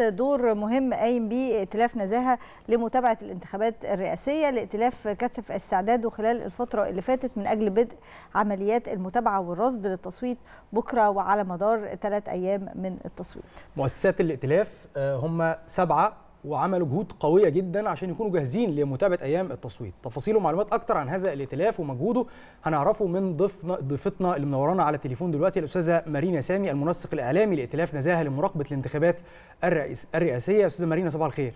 دور مهم قايم به ائتلاف نزاهة لمتابعة الانتخابات الرئاسية الائتلاف كثف استعداده خلال الفترة اللي فاتت من أجل بدء عمليات المتابعة والرصد للتصويت بكرة وعلى مدار ثلاث أيام من التصويت. مؤسسات الائتلاف هم سبعة وعملوا جهود قوية جدا عشان يكونوا جاهزين لمتابعة أيام التصويت. تفاصيل ومعلومات أكتر عن هذا الائتلاف ومجهوده هنعرفه من ضيفنا ضيفتنا اللي منورانا على التليفون دلوقتي الأستاذة مارينا سامي المنسق الإعلامي لائتلاف نزاهة لمراقبة الانتخابات الرئيس الرئاسية. أستاذة مارينا صباح الخير.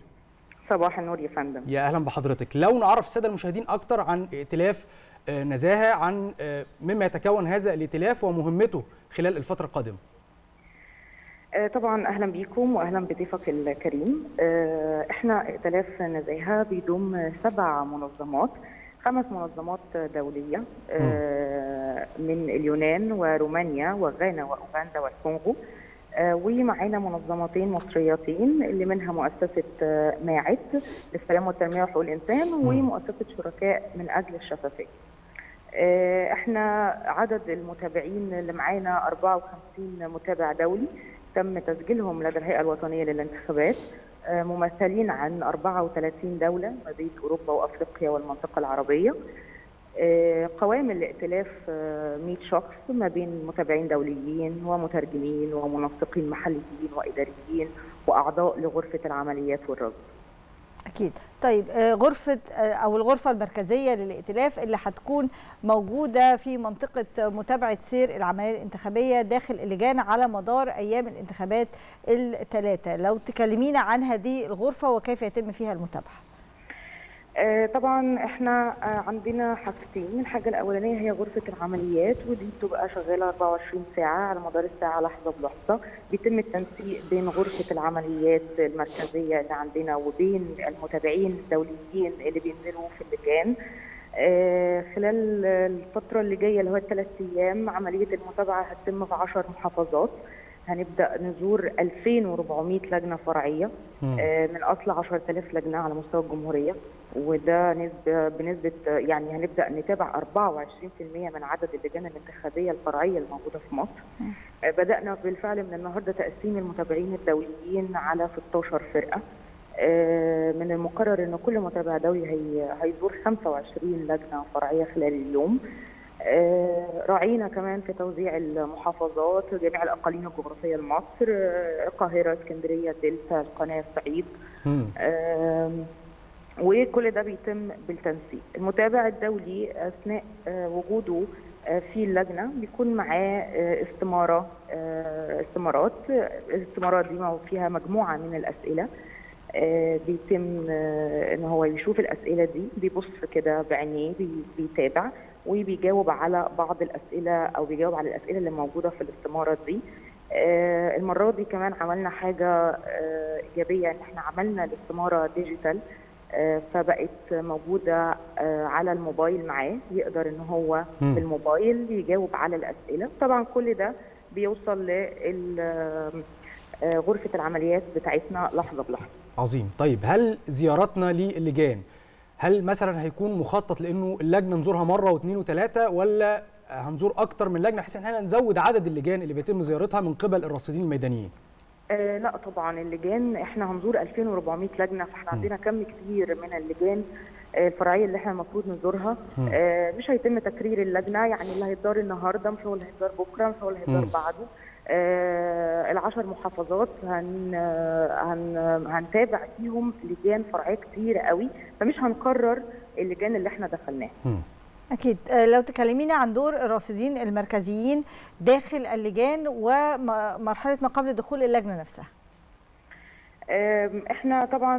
صباح النور يا فندم. يا أهلا بحضرتك. لو نعرف السادة المشاهدين أكتر عن ائتلاف نزاهة عن مما يتكون هذا الائتلاف ومهمته خلال الفترة القادمة. طبعا أهلا بيكم واهلا بضيفك الكريم. إحنا ائتلاف نزاهه بيضم سبع منظمات خمس منظمات دولية من اليونان ورومانيا وغانا وأوغندا والكونغو. ومعانا منظمتين مصريتين اللي منها مؤسسة ماعد للسلام والتنمية وحقوق الإنسان ومؤسسة شركاء من أجل الشفافية. إحنا عدد المتابعين اللي معانا 54 متابع دولي. تم تسجيلهم لدى الهيئة الوطنية للانتخابات ممثلين عن 34 دولة ما بين أوروبا وأفريقيا والمنطقة العربية. قوام الائتلاف 100 شخص ما بين متابعين دوليين ومترجمين ومنسقين محليين وإداريين وأعضاء لغرفة العمليات والرصد. أكيد. طيب غرفة أو الغرفة المركزية للائتلاف اللي هتكون موجودة في منطقة متابعة سير العملية الانتخابية داخل اللجان على مدار أيام الانتخابات الثلاثة. لو تكلمينا عن هذه الغرفة وكيف يتم فيها المتابعة. طبعا إحنا عندنا حاجتين. الحاجة الأولانية هي غرفة العمليات ودي بتبقى شغالة 24 ساعة على مدار الساعة لحظة بلحظة. بيتم التنسيق بين غرفة العمليات المركزية اللي عندنا وبين المتابعين الدوليين اللي بينزلوا في اللجان. خلال الفترة اللي جاية اللي هو الثلاث أيام عملية المتابعة هتتم في 10 محافظات. هنبدأ نزور 2400 لجنة فرعية من أصل 10000 لجنة على مستوى الجمهورية. وده نسبه بنسبة يعني هنبدأ نتابع 24% من عدد اللجان الانتخابية الفرعية الموجودة في مصر. بدأنا بالفعل من النهارده تقسيم المتابعين الدوليين على 16 فرقة. من المقرر إن كل متابع دولي هي هيزور 25 لجنة فرعية خلال اليوم. راعينا كمان في توزيع المحافظات جميع الأقاليم الجغرافية لمصر القاهرة اسكندرية دلتا القناة الصعيد. وكل ده بيتم بالتنسيق. المتابع الدولي أثناء وجوده في اللجنة بيكون معاه استمارة استمارات. الاستمارات دي فيها مجموعة من الأسئلة. بيتم إن هو يشوف الأسئلة دي بيبص كده بعينيه بيتابع. وبيجاوب على بعض الأسئلة أو بيجاوب على الأسئلة اللي موجودة في الاستمارة دي. المرة دي كمان عملنا حاجة إيجابية إن إحنا عملنا الاستمارة ديجيتال فبقت موجودة على الموبايل معاه يقدر إن هو بالموبايل يجاوب على الأسئلة. طبعا كل ده بيوصل ل غرفة العمليات بتاعتنا لحظة بلحظة. عظيم. طيب هل زياراتنا للجان هل مثلا هيكون مخطط لإنه اللجنة نزورها مرة واثنين وثلاثة ولا هنزور أكتر من لجنة بحيث إن إحنا نزود عدد اللجان اللي بيتم زيارتها من قبل الراصدين الميدانيين؟ آه لا طبعا اللجان إحنا هنزور 2400 لجنة فإحنا عندنا كم كبير من اللجان الفرعية اللي إحنا المفروض نزورها. آه مش هيتم تكرير اللجنة يعني اللي هيتزار النهارده مش هو اللي هيتزار بكرة مش هو اللي هيتزار بعده. آه العشر محافظات هن هن هنتابع فيهم لجان فرعية كتير قوي فمش هنكرر اللجان اللي إحنا دخلناها. أكيد. لو تكلمينا عن دور الراصدين المركزيين داخل اللجان ومرحلة ما قبل دخول اللجنة نفسها. إحنا طبعا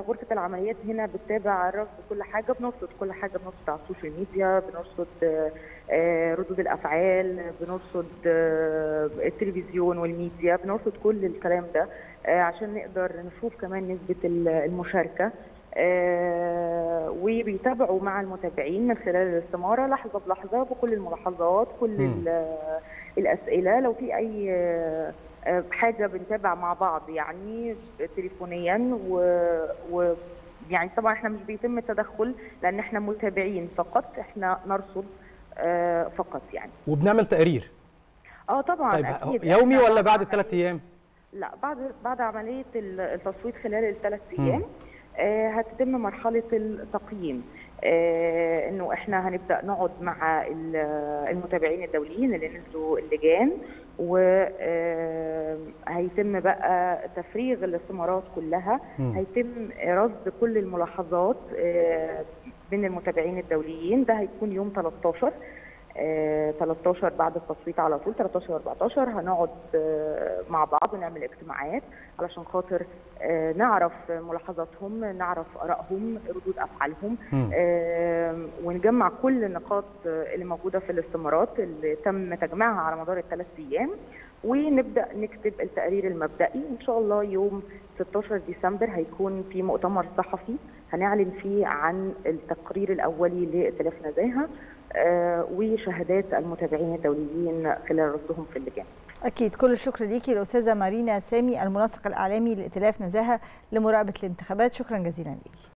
غرفة العمليات هنا بتتابع الرصد كل حاجة بنرصد كل حاجة بنرصد على ال social media بنرصد ردود الأفعال بنرصد التلفزيون والميديا بنرصد كل الكلام ده عشان نقدر نشوف كمان نسبة المشاركة وبيتابعوا مع المتابعين من خلال الاستمارة لحظة بلحظة بكل الملاحظات كل الأسئلة لو في أي حاجة بنتابع مع بعض يعني تليفونيا و, و يعني طبعا إحنا مش بيتم التدخل لأن إحنا متابعين فقط إحنا نرصد فقط يعني. وبنعمل تقرير؟ آه طبعا طيب أكيد. يومي إحنا ولا بعد الثلاث أيام؟ لا بعد بعد عملية التصويت خلال الثلاث أيام آه هتتم مرحلة التقييم. آه إنه إحنا هنبدأ نقعد مع المتابعين الدوليين اللي نزلوا اللجان وهيتم بقى تفريغ الاستمارات كلها. م. هيتم رصد كل الملاحظات آه من المتابعين الدوليين. ده هيكون يوم 13 آه 13 بعد التصويت على طول 13 و14 هنقعد آه مع بعض ونعمل اجتماعات علشان خاطر آه نعرف ملاحظاتهم نعرف آرائهم ردود أفعالهم ونجمع كل النقاط اللي موجودة في الاستمارات اللي تم تجميعها على مدار الثلاث أيام ونبدأ نكتب التقرير المبدئي. إن شاء الله يوم 16 ديسمبر هيكون في مؤتمر صحفي هنعلن فيه عن التقرير الأولي لائتلاف نزاهة. آه وشهادات المتابعين الدوليين خلال رصدهم في اللجان. أكيد كل الشكر ليكي الاستاذه مارينا سامي المنسق الإعلامي لائتلاف نزاهة لمراقبة الانتخابات شكرا جزيلا ليكي.